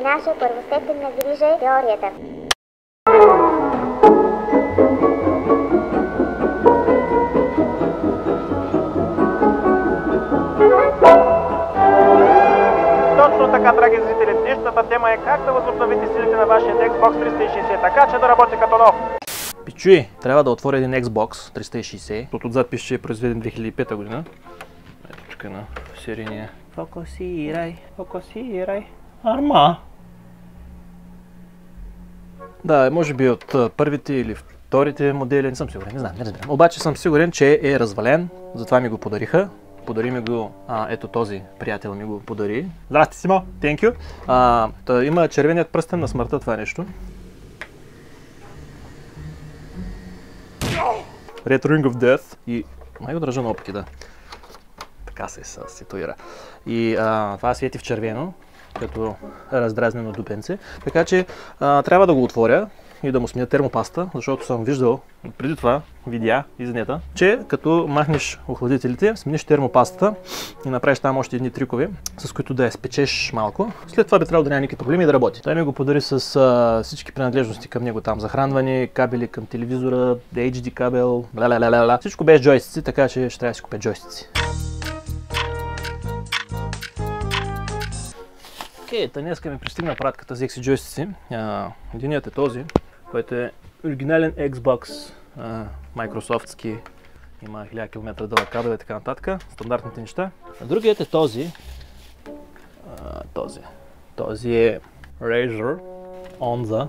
и наша първостепенна грижа е теорията. Точно така, драги зрители, днешната тема е как да възобновите силите на вашия Xbox 360, така че да работи като нов. Пичуи, трябва да отворя един Xbox 360, защото отзад пише, че е произведен 2005 година. Ето тук е на серийния. Фокусирай, фокусирай. Арма. Да, може би от първите или вторите модели, не съм сигурен, не знам, не разбирам. Обаче съм сигурен, че е развален, затова ми го подариха. Подари ми го, а, ето този приятел ми го подари. Здрасти, Симо, thank you. А, та, има червеният пръстен на смъртта това нещо. Red Ring of Death и май го държа на опки, да. Така се ситуира. И а, това свети в червено, като раздразнено дупенце. Така че а, трябва да го отворя и да му сменя термопаста, защото съм виждал преди това видеа из нета, че като махнеш охладителите, смениш термопастата и направиш там още едни трикове, с които да я спечеш малко. След това би трябвало да няма никакви проблеми и да работи. Той ми го подари с а, всички принадлежности към него там. Захранване, кабели към телевизора, HD кабел, ла Всичко без джойстици, така че ще трябва да си купя джойстици. Окей, okay, днеска ми пристигна пратката за XC джойстици. Единият е този, който е оригинален Xbox, а, Microsoftски. Има 1000 км дълъг кабел и така нататък. Стандартните неща. А другият е този. А, този. Този е Razer Onza.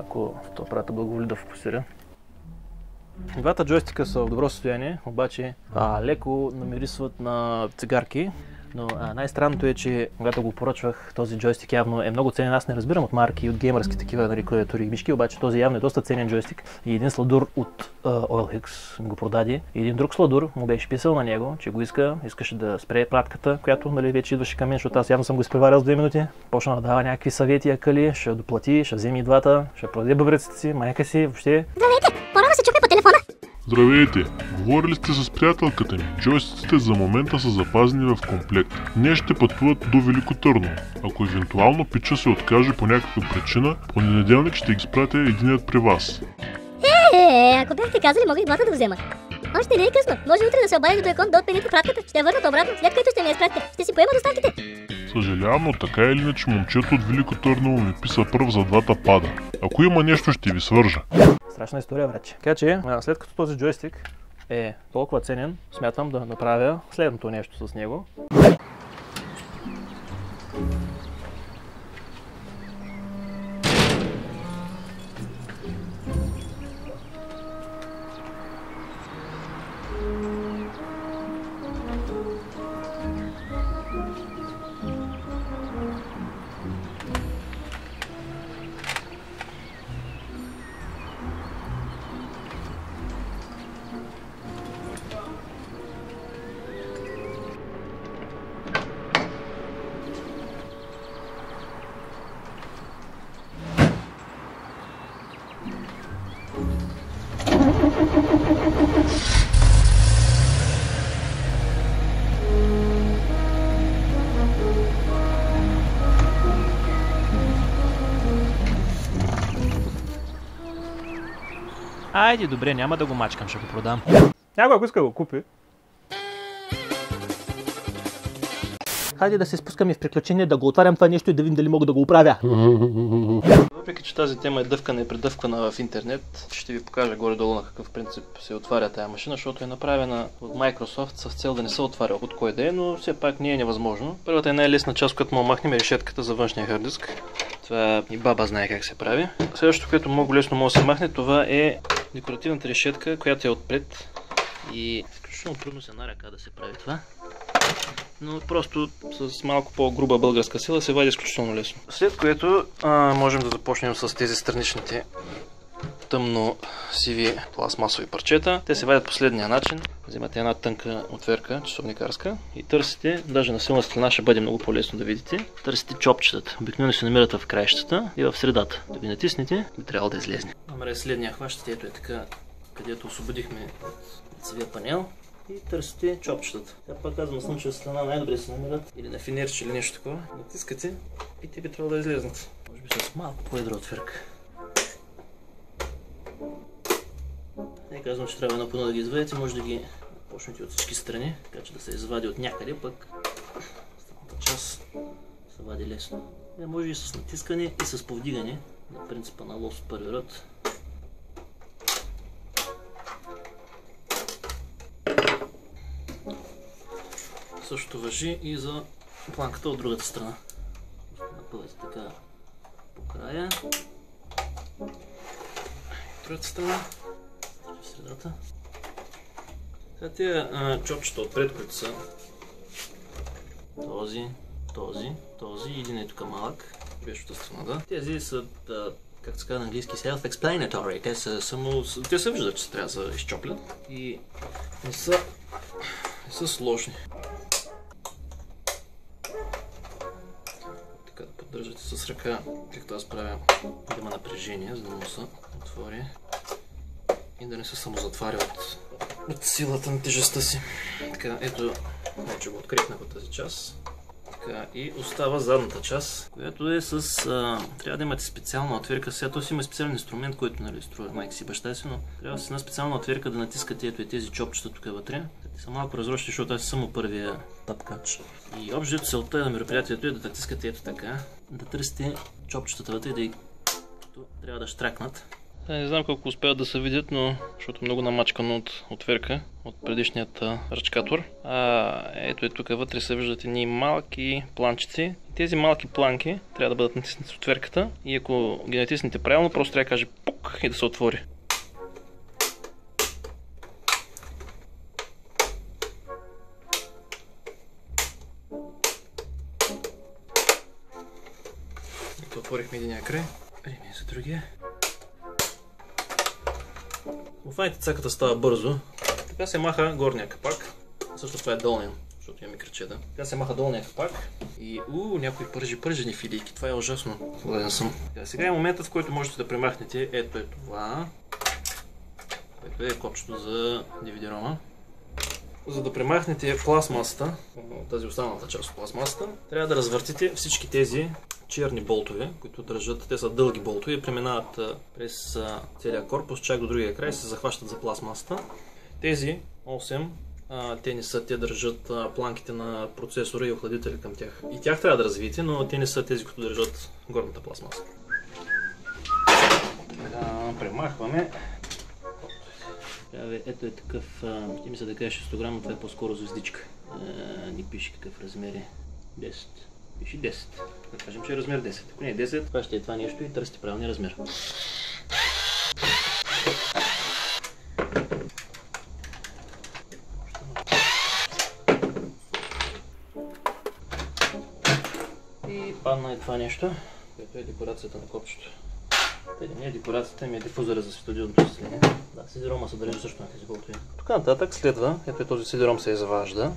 Ако то прата благоволи да фокусира. Двата джойстика са в добро състояние, обаче а, леко намирисват на цигарки. Но най-странното е, че когато го поръчвах, този джойстик явно е много ценен. Аз не разбирам от марки и от геймърски такива нали, клавиатури и мишки, обаче този явно е доста ценен джойстик. И един сладур от а, OLX ми го продаде. И един друг сладур му беше писал на него, че го иска, искаше да спре пратката, която нали, вече идваше към мен, защото аз явно съм го изпреварил с две минути. Почна да дава някакви съвети, акъли, ще доплати, ще вземе и двата, ще продаде бъбреците си, майка си, въобще Здравейте, пора да се чупи по телефона. Здравейте! Говорили сте с приятелката ми. Джойстиците за момента са запазени в комплект. Днес ще пътуват до Велико Търно. Ако евентуално пича се откаже по някаква причина, понеделник ще ги спратя единият при вас. Е, ако бяхте казали, мога и двата да го взема. Още не е късно. Може утре да се обадите до Екон да отмените пратката. Ще я върнат обратно, след като ще ми я спратите. Ще си поема доставките. Съжалявам, но така или иначе момчето от Велико Търново ми писа пръв за двата пада. Ако има нещо, ще ви свържа. Страшна история, враче. Така че, след като този джойстик е толкова ценен, смятам да направя следното нещо с него. Айде, добре, няма да го мачкам, ще го продам. Някой, ако иска да го купи. Хайде да се спускаме в приключение, да го отварям това нещо и да видим дали мога да го оправя. Въпреки, че тази тема е дъвкана и предъвкана в интернет, ще ви покажа горе-долу на какъв принцип се отваря тази машина, защото е направена от Microsoft с цел да не се отваря от кой да е, но все пак не е невъзможно. Първата е най-лесна част, която му махнем е решетката за външния хард диск. Това и баба знае как се прави. Следващото, което много лесно може да се махне, това е декоративната решетка, която е отпред. И изключително трудно се наръка да се прави това. Но просто с малко по-груба българска сила се вади изключително лесно. След което а, можем да започнем с тези страничните тъмно сиви пластмасови парчета. Те се вадят последния начин. Вземате една тънка отверка, часовникарска и търсите, даже на силна страна ще бъде много по-лесно да видите, търсите чопчетата. Обикновено се намират в краищата и в средата. Да ви натиснете, би трябвало да излезне. Номер е следния. Хващате ето е така, където освободихме лицевия панел и търсите чопчетата. Тя пак казвам, на слънчева страна най-добре се намират или на финерче или нещо такова. Натискате и те би трябвало да излезнат. Може би с малко по-едра отвирка. Не казвам, че трябва напълно да ги извадите, може да ги почнете от всички страни, така че да се извади от някъде, пък останалата част се вади лесно. Не, може и с натискане и с повдигане на принципа на лост първи ред. Също въжи и за планката от другата страна. Напълвате така по края. Другата страна. В средата. Сега тия чопчета отпред, които са този, този, този и един е тук малък, бешата страна, да. Тези са, да, как се казва на английски, self-explanatory. Те са само, те се виждат, че трябва да изчоплят и не са, не са сложни. С ръка, както аз правя, да има напрежение, за да му се отвори и да не се самозатваря от, от силата на тежестта си. Така, ето, вече го открихнах от тази част. Така, и остава задната част, която е с... А, трябва да имате специална отвирка. Сега този има специален инструмент, който нали, струва майка си баща си, но трябва си една специална отвирка да натискате ето и тези чопчета тук вътре. Те са малко разрощи, защото аз съм само първия тапкач. И общо целта на мероприятието е да натискате ето така, да търсите чопчетата вътре да и трябва да штракнат. Не знам колко успяват да се видят, но защото е много намачкано от отверка, от предишният ръчкатор. А, ето е тук вътре се виждат едни малки планчици. И тези малки планки трябва да бъдат натиснати с отверката и ако ги натиснете правилно, просто трябва да каже пук и да се отвори. Отворихме единия край. Време за другия. Офайните цаката става бързо. Така се маха горния капак. Също това е долния, защото имаме кръчета. Така се маха долния капак. И уу, някои пържи пържени филийки. Това е ужасно. Гладен съм. Сега е моментът, в който можете да премахнете. Ето е това. Което е копчето за DVD-рома. За да премахнете пластмасата, тази останалата част от пластмасата, трябва да развъртите всички тези черни болтове, които държат, те са дълги болтове преминават през целия корпус, чак до другия край, се захващат за пластмасата. Тези 8, те не са, те държат планките на процесора и охладителя към тях. И тях трябва да развиете, но те не са тези, които държат горната пластмаса. Така, премахваме. Ето е такъв, ти мисля да кажа 600 грама, това е по-скоро звездичка. Ни пише какъв размер е. 10. Пише 10. Да кажем, че е размер 10. Ако не е 10, това ще е това нещо и търсите правилния размер. И падна и това нещо, което е декорацията на копчето. Теди не е декорацията, ми е дифузора за светодиодното осветление. Да, сидерома се държи също на тези болтове. Тук нататък следва, ето и този сидером се изважда.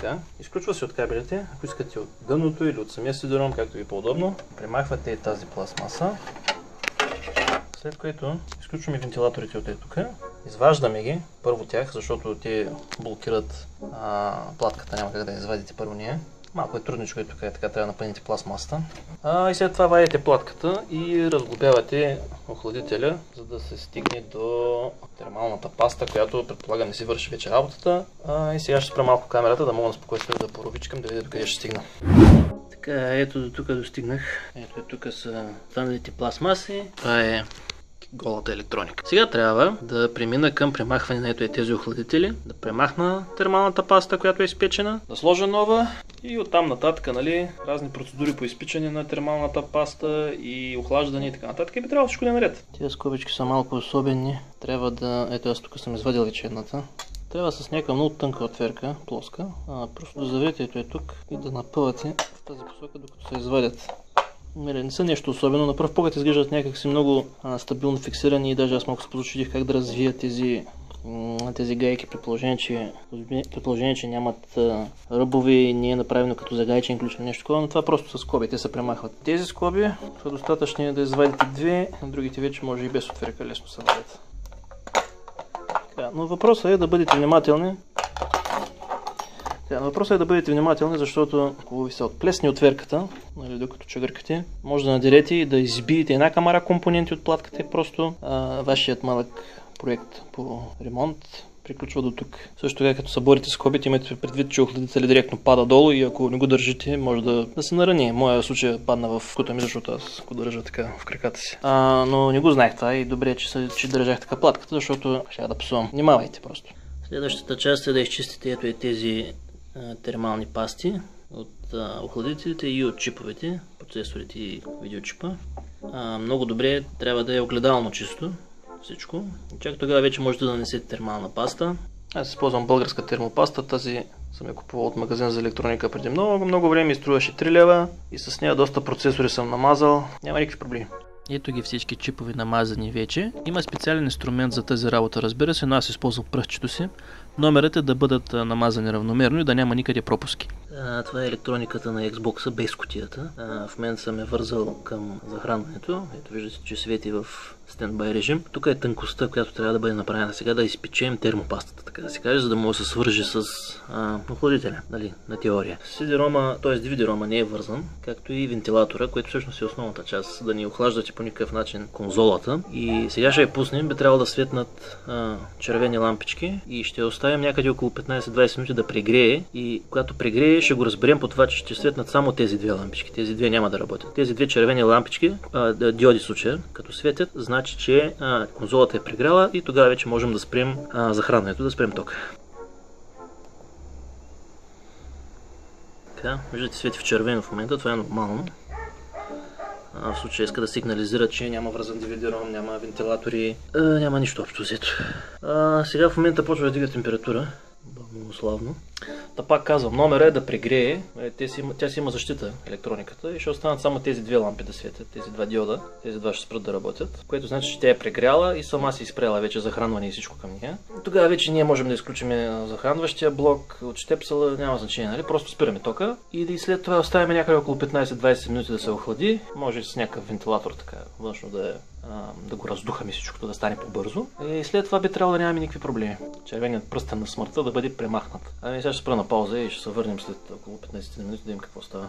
Така, изключва се от кабелите, ако искате от дъното или от самия сидером, както ви е по-удобно. Премахвате тази пластмаса. След което изключваме вентилаторите от тук. Изваждаме ги, първо тях, защото те блокират а, платката, няма как да извадите първо ние. Малко е трудничко и тук е така, трябва да напълните пластмасата. А, и след това вадите платката и разглобявате охладителя, за да се стигне до термалната паста, която предполагам не си върши вече работата. А, и сега ще спра малко камерата, да мога на спокойствие да поровичкам, да видя докъде ще стигна. Така, ето до тук достигнах. Ето тук са останалите пластмаси. Това е голата електроника. Сега трябва да премина към премахване на ето тези охладители, да премахна термалната паста, която е изпечена, да сложа нова и оттам нататък, нали, разни процедури по изпичане на термалната паста и охлаждане и така нататък. И би трябвало всичко да е наред. Тези скобички са малко особени. Трябва да... Ето аз тук съм извадил вече едната. Трябва с някаква много тънка отверка, плоска, а, просто да заведете ето е тук и да напъвате в тази посока, докато се извадят. Не са нещо особено, на пръв поглед изглеждат някакси много а, стабилно фиксирани и даже аз малко се позачудих как да развия тези, тези гайки при положение, че, при положение, че нямат а, ръбове и не е направено като загайчен ключ или нещо такова, но това просто са скоби, те се премахват. Тези скоби са достатъчни да извадите две, другите вече може и без отверка лесно се вадят. Но въпросът е да бъдете внимателни въпросът е да бъдете внимателни, защото ако ви се отплесне отверката, нали, докато чегъркате, може да надерете и да избиете една камара компоненти от платката и просто а, вашият малък проект по ремонт приключва до тук. Също така, като се борите с хобите, имайте предвид, че охладителя директно пада долу и ако не го държите, може да, да се нарани. Моя случай падна в кута ми, защото аз го държа така в краката си. А, но не го знаех това и добре, че, че държах така платката, защото ще да псувам. Внимавайте просто. Следващата част е да изчистите ето и тези термални пасти от охладителите и от чиповете, процесорите и видеочипа. Много добре трябва да е огледално чисто, всичко. Чак тогава вече можете да нанесете термална паста. Аз използвам българска термопаста, тази съм я купувал от магазин за електроника преди много, много време и струваше 3 лева и с нея доста процесори съм намазал. Няма никакви проблеми. Ето ги всички чипове намазани вече. Има специален инструмент за тази работа, разбира се, но аз използвам пръстчето си. Номерът е да бъдат намазани равномерно и да няма никъде пропуски. Това е електрониката на Xbox без кутията. А, в мен съм е вързал към захранването. Ето виждате, че свети в стендбай режим. Тук е тънкостта, която трябва да бъде направена сега, да изпечем термопастата, така да се каже, за да може да се свържи с а, охладителя, нали, на теория. CD-ROM, т.е. DVD-ROM не е вързан, както и вентилатора, което всъщност е основната част, да ни охлаждате по никакъв начин конзолата. И сега ще я пуснем, би трябвало да светнат а, червени лампички и ще оставим някъде около 15-20 минути да прегрее и когато прегрее ще го разберем по това, че ще светнат само тези две лампички. Тези две няма да работят. Тези две червени лампички, а, диоди случая, като светят, значи, че а, конзолата е прегряла и тогава вече можем да спрем а, захранването, да спрем тока. Така, виждате свети в червено в момента, това е нормално. А, в случая иска да сигнализира, че няма връзан DVD-ROM, няма вентилатори, а, няма нищо общо взето. Сега в момента почва да дига температура. Много славно. Та пак казвам, номера е да прегрее. Е, те си, тя си има защита, електрониката, и ще останат само тези две лампи да светят, тези два диода. Тези два ще спрат да работят, което значи, че тя е прегряла и сама си изпрела вече захранване и всичко към нея. Тогава вече ние можем да изключим захранващия блок от щепсела, няма значение, нали? Просто спираме тока и след това оставяме някъде около 15-20 минути да се охлади. Може с някакъв вентилатор така външно да е да го раздухаме всичкото, да стане по-бързо. И след това би трябвало да нямаме никакви проблеми. Червеният пръстен на смъртта да бъде премахнат. Ами сега ще спра на пауза и ще се върнем след около 15 минути да видим какво става.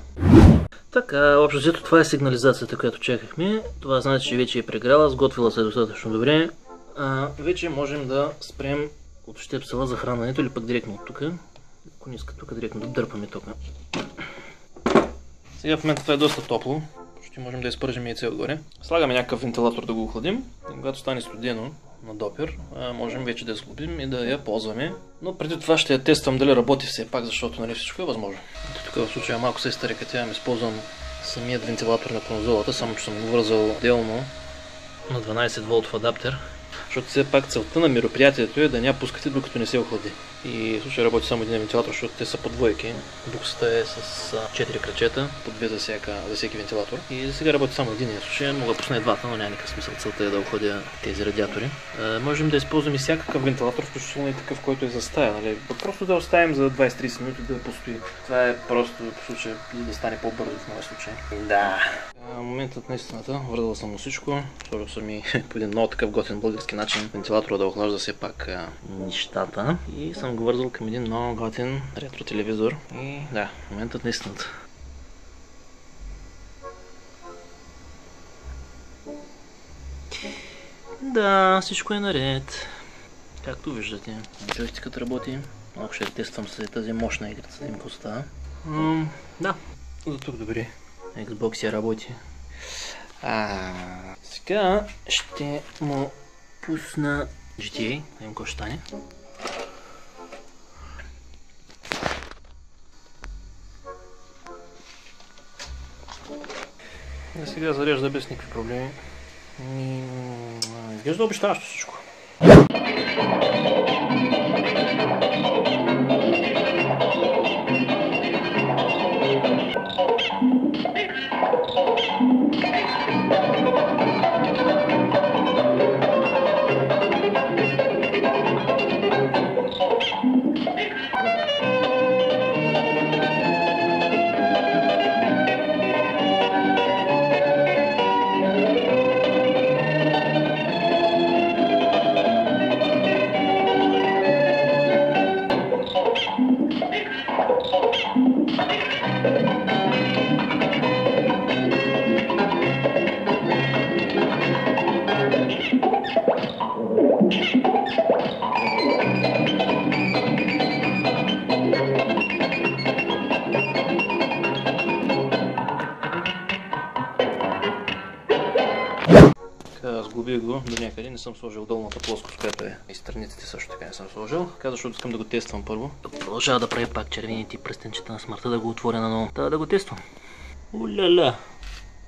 Така, общо взето това е сигнализацията, която чакахме. Това значи, че вече е прегряла, сготвила се достатъчно добре. А, вече можем да спрем от щепсела за храненето или пък директно от тук. Ако не иска тук, директно да дърпаме тока. Сега в момента това е доста топло ще можем да изпържим яйце отгоре. Слагаме някакъв вентилатор да го охладим. И когато стане студено на допир, можем вече да я сглобим и да я ползваме. Но преди това ще я тествам дали работи все пак, защото нали всичко е възможно. Тук в случая малко се изтарекатявам, използвам самият вентилатор на конзолата, само че съм го вързал отделно на 12 волтов адаптер защото все пак целта на мероприятието е да ня пускате докато не се охлади. И в случай работи само един вентилатор, защото те са по двойки. Буксата е с 4 кръчета, по две за, всяка, за всеки вентилатор. И за сега работи само един случай, мога да пусна и двата, но няма никакъв смисъл. Целта е да охладя тези радиатори. А, можем да използваме всякакъв вентилатор, включително и такъв, който е за стая. Нали? Просто да оставим за 20-30 минути да постои. Това е просто в случай да стане по-бързо в моя случай. Да. моментът на истината, вързал съм всичко, сложил съм и по един много такъв готин български начин вентилатора да охлажда все пак а, нещата. И съм го вързал към един много готин ретро телевизор. И да, моментът на истината. Да, всичко е наред. Както виждате, джойстикът работи. Малко ще тествам с тази мощна игрица да им какво да, за тук добре. Xbox я работи. А, сега ще му пусна GTA, да видим какво ще стане. И сега зарежда без никакви проблеми. Изглежда обещаващо всичко. Някъде. Не съм сложил долната плоскост, която е. И страниците също така не съм сложил. Така, защото искам да го тествам първо. Продължава да прави пак червените пръстенчета на смъртта да го отворя наново. Та да го тествам. Уляля!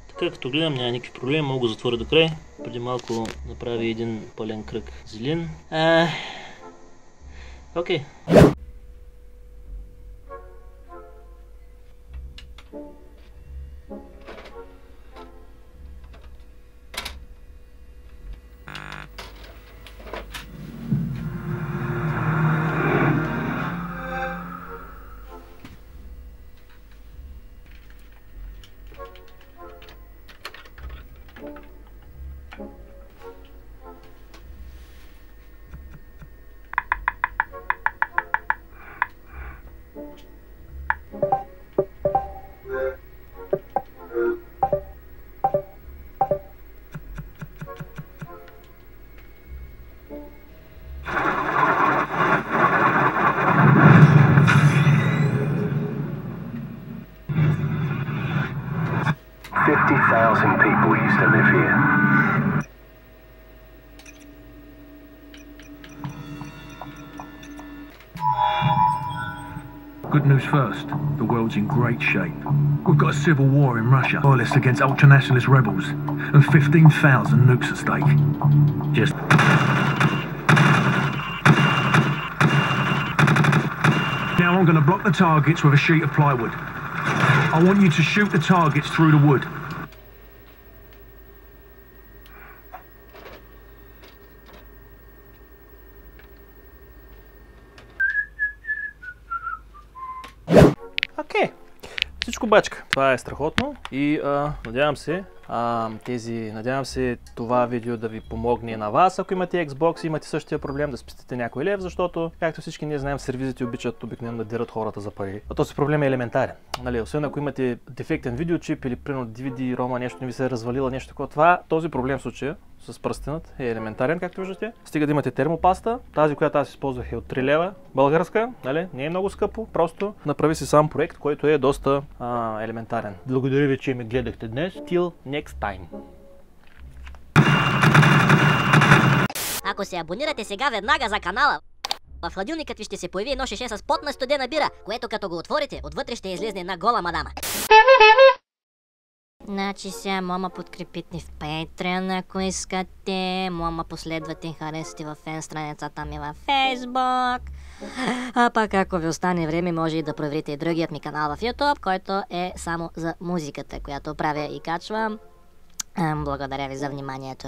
Така като гледам няма никакви проблеми, мога го затворя до край. Преди малко направи един пълен кръг зелен. А... Окей. Fifty Good news first. The world's in great shape. We've got a civil war in Russia, loyalists against ultranationalist rebels, and 15,000 nukes at stake. Just. Now I'm going to block the targets with a sheet of plywood. I want you to shoot the targets through the wood. Всичко бачка. Това е страхотно и а, надявам се а, тези, надявам се това видео да ви помогне на вас, ако имате Xbox и имате същия проблем да спестите някой лев, защото, както всички ние знаем, сервизите обичат обикновено да дират хората за пари. А този проблем е елементарен. Нали, освен ако имате дефектен видеочип или примерно DVD, рома, нещо не ви се е развалило, нещо такова, това, този проблем в случая с пръстенът е елементарен, както виждате. Стига да имате термопаста. Тази, която аз използвах е от 3 лева, българска, нали? не е много скъпо, просто направи си сам проект, който е доста а, елементарен. Благодаря ви, че ме гледахте днес. Till next time. Ако се абонирате сега веднага за канала, в хладилникът ви ще се появи едно шише с потна студена бира, което като го отворите, отвътре ще излезне една гола мадама. Значи сега мома подкрепите в Patreon, ако искате. Мома последвате и харесате във фен страницата ми във Facebook. А пак ако ви остане време, може и да проверите и другият ми канал в YouTube, който е само за музиката, която правя и качвам. Ам, Благодаря ви за вниманието.